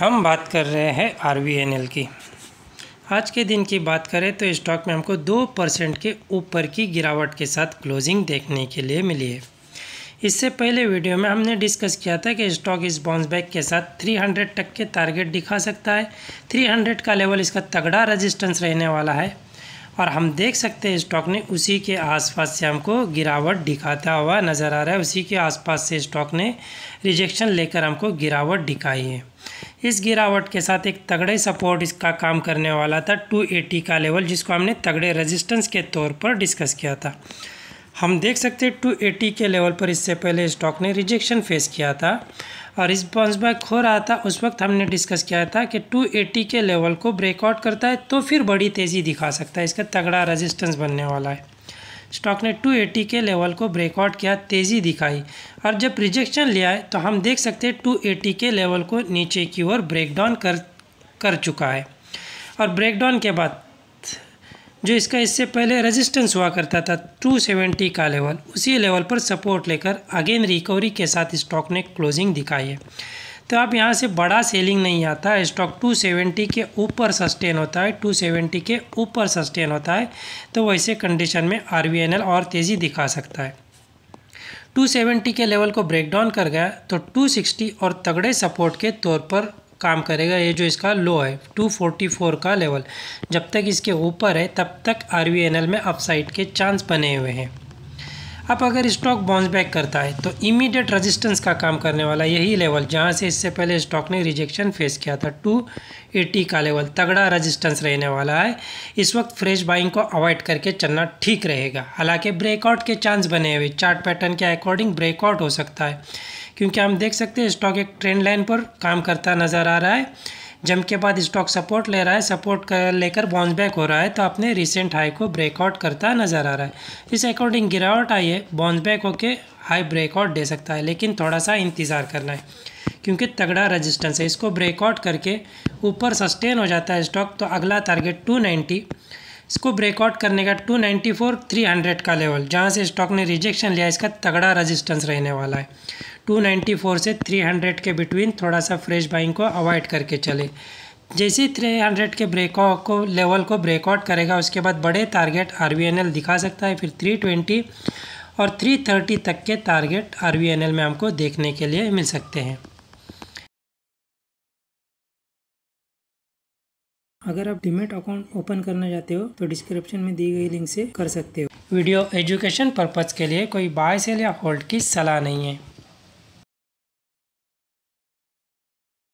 हम बात कर रहे हैं आर की। आज के दिन की बात करें तो स्टॉक में हमको दो परसेंट के ऊपर की गिरावट के साथ क्लोजिंग देखने के लिए मिली है। इससे पहले वीडियो में हमने डिस्कस किया था कि स्टॉक इस बाउंस बैक के साथ 300 तक के टारगेट दिखा सकता है। 300 का लेवल इसका तगड़ा रेजिस्टेंस रहने वाला है। और हम देख सकते हैं स्टॉक ने उसी के आसपास से हमको गिरावट दिखाता हुआ नज़र आ रहा है। उसी के आसपास से स्टॉक ने रिजेक्शन लेकर हमको गिरावट दिखाई है। इस गिरावट के साथ एक तगड़े सपोर्ट इसका काम करने वाला था 280 का लेवल जिसको हमने तगड़े रेजिस्टेंस के तौर पर डिस्कस किया था। हम देख सकते हैं 280 के लेवल पर इससे पहले स्टॉक ने रिजेक्शन फेस किया था और इस बाउंस बैक हो रहा था। उस वक्त हमने डिस्कस किया था कि 280 के लेवल को ब्रेकआउट करता है तो फिर बड़ी तेज़ी दिखा सकता है। इसका तगड़ा रेजिस्टेंस बनने वाला है। स्टॉक ने 280 के लेवल को ब्रेकआउट किया, तेज़ी दिखाई। और जब रिजेक्शन लिया है तो हम देख सकते हैं 280 के लेवल को नीचे की ओर ब्रेकडाउन कर कर चुका है। और ब्रेकडाउन के बाद, जो इसका इससे पहले रेजिस्टेंस हुआ करता था 270 का लेवल उसी लेवल पर सपोर्ट लेकर अगेन रिकवरी के साथ स्टॉक ने क्लोजिंग दिखाई है। तो अब यहाँ से बड़ा सेलिंग नहीं आता है। स्टॉक 270 के ऊपर सस्टेन होता है। 270 के ऊपर सस्टेन होता है। तो वैसे कंडीशन में आर और तेज़ी दिखा सकता है। 270 के लेवल को ब्रेक डाउन कर गया तो 260 और तगड़े सपोर्ट के तौर पर काम करेगा। ये जो इसका लो है 244 का लेवल जब तक इसके ऊपर है, तब तक आर में अपसाइड के चांस बने हुए हैं। अब अगर स्टॉक बाउंस बैक करता है तो इमीडिएट रेजिस्टेंस का काम करने वाला यही लेवल जहाँ से इससे पहले स्टॉक ने रिजेक्शन फेस किया था। 280 का लेवल तगड़ा रेजिस्टेंस रहने वाला है। इस वक्त फ्रेश बाइंग को अवॉइड करके चलना ठीक रहेगा। हालाँकि ब्रेकआउट के चांस बने हुए चार्ट पैटर्न के अकॉर्डिंग ब्रेकआउट हो सकता है। क्योंकि हम देख सकते हैं स्टॉक एक ट्रेंड लाइन पर काम करता नज़र आ रहा है। जम के बाद स्टॉक सपोर्ट ले रहा है। सपोर्ट कर, लेकर बाउंस बैक हो रहा है। तो अपने रिसेंट हाई को ब्रेकआउट करता नज़र आ रहा है। इस अकॉर्डिंग गिरावट आई है। बाउंस बैक होके हाई ब्रेकआउट दे सकता है। लेकिन थोड़ा सा इंतज़ार करना है। क्योंकि तगड़ा रजिस्टेंस है। इसको ब्रेकआउट करके ऊपर सस्टेन हो जाता है स्टॉक तो अगला टारगेट टू इसको ब्रेकआउट करने का 294 300 का लेवल जहाँ से स्टॉक ने रिजेक्शन लिया, इसका तगड़ा रेजिस्टेंस रहने वाला है। 294 से 300 के बिटवीन थोड़ा सा फ्रेश बाइंग को अवॉइड करके चले। जैसे ही 300 के ब्रेकआउट को लेवल को ब्रेकआउट करेगा, उसके बाद बड़े टारगेट आर दिखा सकता है। फिर 320 और 330 तक के टारगेट आर में हमको देखने के लिए मिल सकते हैं। अगर आप डिमेट अकाउंट ओपन करना चाहते हो तो डिस्क्रिप्शन में दी गई लिंक से कर सकते हो। वीडियो एजुकेशन पर्पज़ के लिए कोई बाय सेल या होल्ड की सलाह नहीं है।